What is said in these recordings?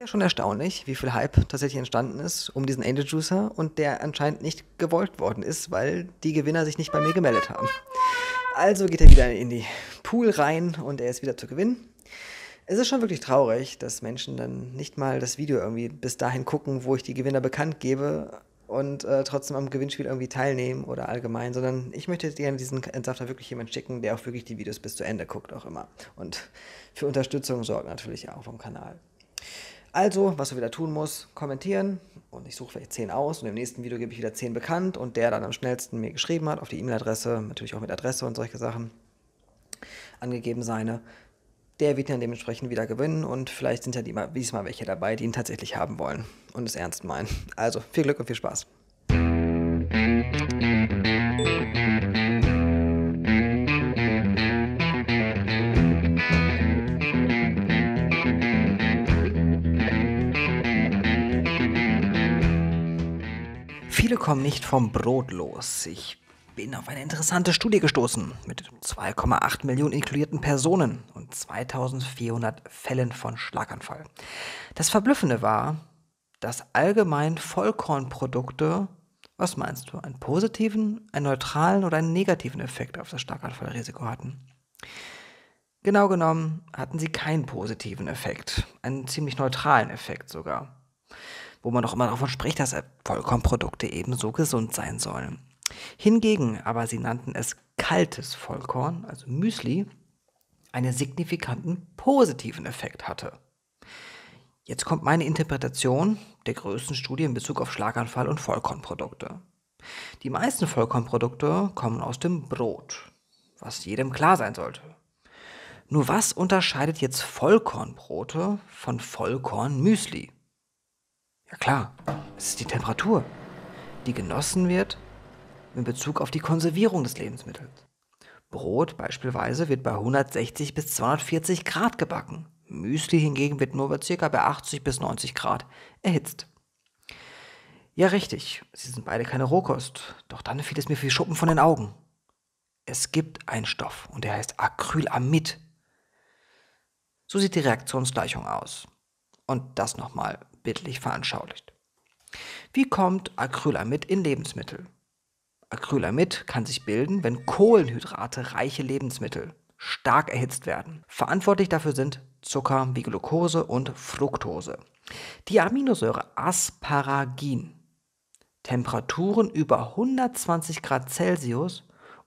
Ja, schon erstaunlich, wie viel Hype tatsächlich entstanden ist um diesen Angel Juicer und der anscheinend nicht gewollt worden ist, weil die Gewinner sich nicht bei mir gemeldet haben. Also geht er wieder in die Pool rein und er ist wieder zu gewinnen. Es ist schon wirklich traurig, dass Menschen dann nicht mal das Video irgendwie bis dahin gucken, wo ich die Gewinner bekannt gebe und äh, trotzdem am Gewinnspiel irgendwie teilnehmen oder allgemein, sondern ich möchte gerne diesen Entsafter wirklich jemand schicken, der auch wirklich die Videos bis zu Ende guckt, auch immer. Und für Unterstützung sorgt natürlich auch vom Kanal. Also, was du wieder tun musst, kommentieren. Und ich suche vielleicht 10 aus. Und im nächsten Video gebe ich wieder 10 bekannt. Und der dann am schnellsten mir geschrieben hat, auf die E-Mail-Adresse, natürlich auch mit Adresse und solche Sachen angegeben seine, der wird dann dementsprechend wieder gewinnen. Und vielleicht sind ja diesmal welche dabei, die ihn tatsächlich haben wollen und es ernst meinen. Also, viel Glück und viel Spaß. Viele kommen nicht vom Brot los. Ich bin auf eine interessante Studie gestoßen mit 2,8 Millionen inkludierten Personen und 2400 Fällen von Schlaganfall. Das Verblüffende war, dass allgemein Vollkornprodukte, was meinst du, einen positiven, einen neutralen oder einen negativen Effekt auf das Schlaganfallrisiko hatten? Genau genommen hatten sie keinen positiven Effekt, einen ziemlich neutralen Effekt sogar wo man doch immer davon spricht, dass Vollkornprodukte ebenso gesund sein sollen. Hingegen aber sie nannten es kaltes Vollkorn, also Müsli, einen signifikanten positiven Effekt hatte. Jetzt kommt meine Interpretation der größten Studie in Bezug auf Schlaganfall und Vollkornprodukte. Die meisten Vollkornprodukte kommen aus dem Brot, was jedem klar sein sollte. Nur was unterscheidet jetzt Vollkornbrote von Vollkornmüsli? Ja klar, es ist die Temperatur, die genossen wird in Bezug auf die Konservierung des Lebensmittels. Brot beispielsweise wird bei 160 bis 240 Grad gebacken. Müsli hingegen wird nur bei ca. bei 80 bis 90 Grad erhitzt. Ja, richtig, sie sind beide keine Rohkost, doch dann fiel es mir wie Schuppen von den Augen. Es gibt einen Stoff und der heißt Acrylamid. So sieht die Reaktionsgleichung aus. Und das nochmal bildlich veranschaulicht. Wie kommt Acrylamid in Lebensmittel? Acrylamid kann sich bilden, wenn Kohlenhydrate reiche Lebensmittel stark erhitzt werden. Verantwortlich dafür sind Zucker wie Glucose und Fructose. Die Aminosäure Asparagin. Temperaturen über 120 Grad Celsius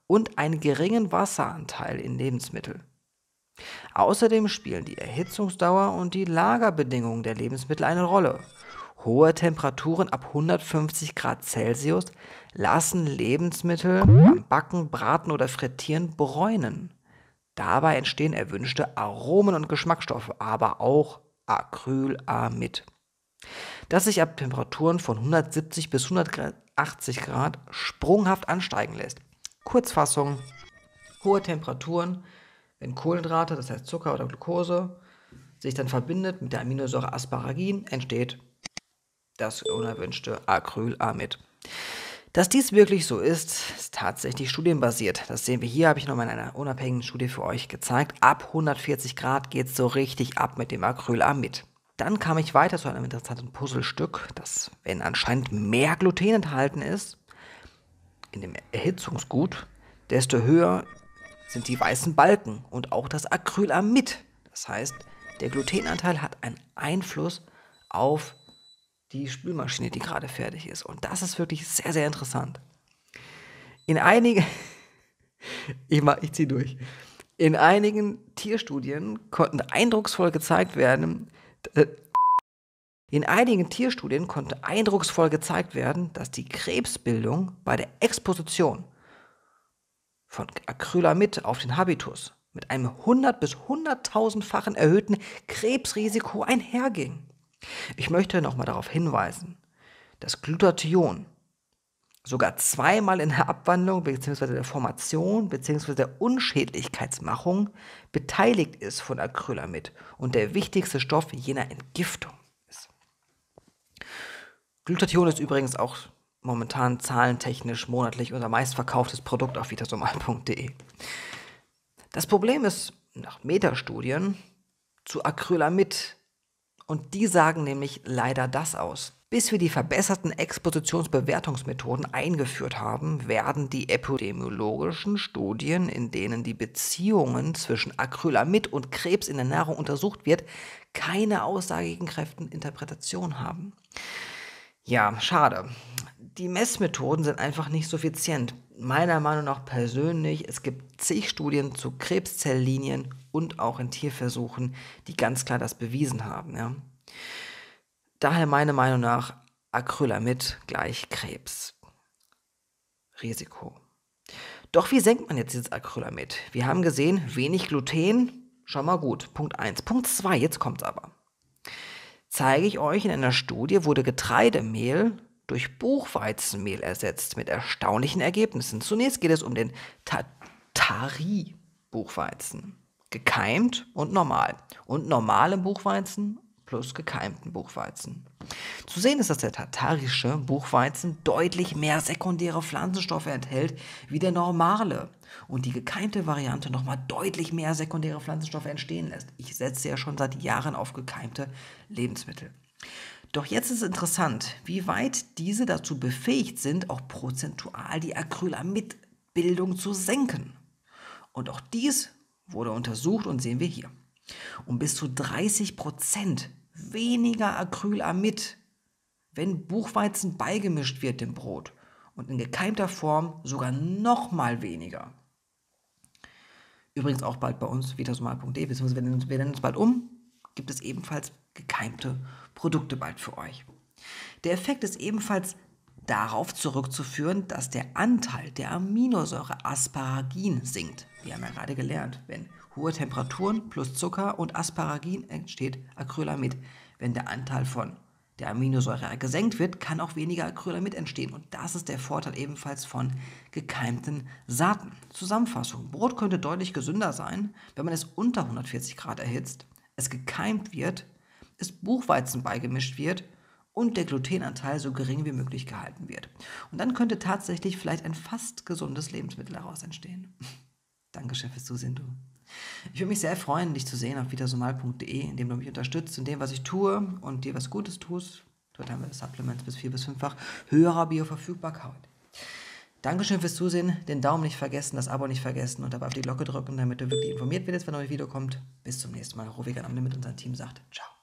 und einen geringen Wasseranteil in Lebensmitteln. Außerdem spielen die Erhitzungsdauer und die Lagerbedingungen der Lebensmittel eine Rolle. Hohe Temperaturen ab 150 Grad Celsius lassen Lebensmittel beim Backen, Braten oder Frittieren bräunen. Dabei entstehen erwünschte Aromen und Geschmacksstoffe, aber auch Acrylamid, das sich ab Temperaturen von 170 bis 180 Grad sprunghaft ansteigen lässt. Kurzfassung, hohe Temperaturen wenn Kohlenhydrate, das heißt Zucker oder Glucose, sich dann verbindet mit der Aminosäure Asparagin, entsteht das unerwünschte Acrylamid. Dass dies wirklich so ist, ist tatsächlich studienbasiert. Das sehen wir hier, habe ich nochmal in einer unabhängigen Studie für euch gezeigt. Ab 140 Grad geht es so richtig ab mit dem Acrylamid. Dann kam ich weiter zu einem interessanten Puzzlestück, dass wenn anscheinend mehr Gluten enthalten ist, in dem Erhitzungsgut, desto höher sind die weißen Balken und auch das Acrylamid. Das heißt, der Glutenanteil hat einen Einfluss auf die Spülmaschine, die gerade fertig ist. Und das ist wirklich sehr, sehr interessant. In einigen, ich, ich ziehe durch. In einigen Tierstudien konnten eindrucksvoll gezeigt werden, in einigen Tierstudien konnte eindrucksvoll gezeigt werden, dass die Krebsbildung bei der Exposition von Acrylamid auf den Habitus mit einem 100 bis 100.000-fachen erhöhten Krebsrisiko einherging. Ich möchte nochmal darauf hinweisen, dass Glutathion sogar zweimal in der Abwandlung bzw. der Formation bzw. der Unschädlichkeitsmachung beteiligt ist von Acrylamid und der wichtigste Stoff jener Entgiftung ist. Glutathion ist übrigens auch momentan zahlentechnisch monatlich unser meistverkauftes Produkt auf vitasomal.de. Das Problem ist, nach Metastudien, zu Acrylamid Und die sagen nämlich leider das aus. Bis wir die verbesserten Expositionsbewertungsmethoden eingeführt haben, werden die epidemiologischen Studien, in denen die Beziehungen zwischen Acrylamid und Krebs in der Nahrung untersucht wird, keine aussagegenkräftigen Interpretation haben. Ja, schade. Die Messmethoden sind einfach nicht suffizient. Meiner Meinung nach persönlich, es gibt zig Studien zu Krebszelllinien und auch in Tierversuchen, die ganz klar das bewiesen haben. Ja. Daher meine Meinung nach Acrylamid gleich Krebs. Risiko. Doch wie senkt man jetzt dieses Acrylamid? Wir haben gesehen, wenig Gluten, schon mal gut. Punkt 1. Punkt 2, jetzt kommt es aber. Zeige ich euch in einer Studie, wurde Getreidemehl durch Buchweizenmehl ersetzt mit erstaunlichen Ergebnissen. Zunächst geht es um den Tatari-Buchweizen. Gekeimt und normal. Und normale Buchweizen plus gekeimten Buchweizen. Zu sehen ist, dass der tatarische Buchweizen deutlich mehr sekundäre Pflanzenstoffe enthält wie der normale und die gekeimte Variante nochmal deutlich mehr sekundäre Pflanzenstoffe entstehen lässt. Ich setze ja schon seit Jahren auf gekeimte Lebensmittel. Doch jetzt ist interessant, wie weit diese dazu befähigt sind, auch prozentual die Acrylamidbildung zu senken. Und auch dies wurde untersucht und sehen wir hier. Um bis zu 30 Prozent weniger Acrylamid, wenn Buchweizen beigemischt wird dem Brot und in gekeimter Form sogar noch mal weniger. Übrigens auch bald bei uns, vitasomal.de, beziehungsweise wir nennen uns bald um, gibt es ebenfalls gekeimte Produkte bald für euch. Der Effekt ist ebenfalls darauf zurückzuführen, dass der Anteil der Aminosäure Asparagin sinkt. Wir haben ja gerade gelernt, wenn hohe Temperaturen plus Zucker und Asparagin entsteht Acrylamid. Wenn der Anteil von der Aminosäure gesenkt wird, kann auch weniger Acrylamid entstehen. Und das ist der Vorteil ebenfalls von gekeimten Saaten. Zusammenfassung. Brot könnte deutlich gesünder sein, wenn man es unter 140 Grad erhitzt, es gekeimt wird, es Buchweizen beigemischt wird und der Glutenanteil so gering wie möglich gehalten wird. Und dann könnte tatsächlich vielleicht ein fast gesundes Lebensmittel daraus entstehen. Dankeschön fürs Zusehen, du. Ich würde mich sehr freuen, dich zu sehen auf vitasomal.de, in dem du mich unterstützt in dem, was ich tue und dir was Gutes tust. Dort haben wir Supplements bis vier- bis fünffach höherer Bioverfügbarkeit. Dankeschön fürs Zusehen, den Daumen nicht vergessen, das Abo nicht vergessen und dabei auf die Glocke drücken, damit du wirklich informiert wirst, wenn ein neues Video kommt. Bis zum nächsten Mal. Rufiger Amne mit unserem Team sagt Ciao.